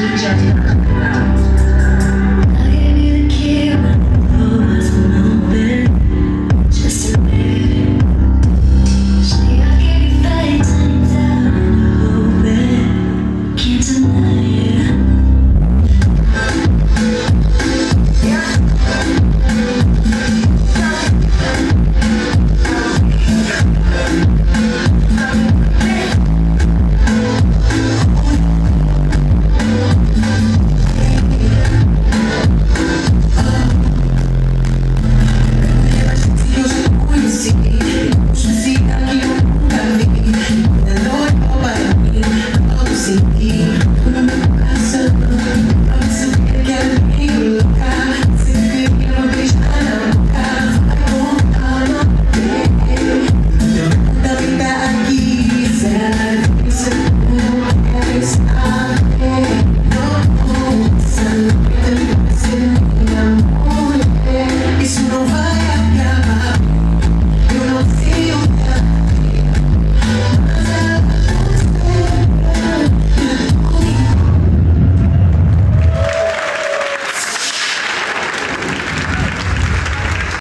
Jackson.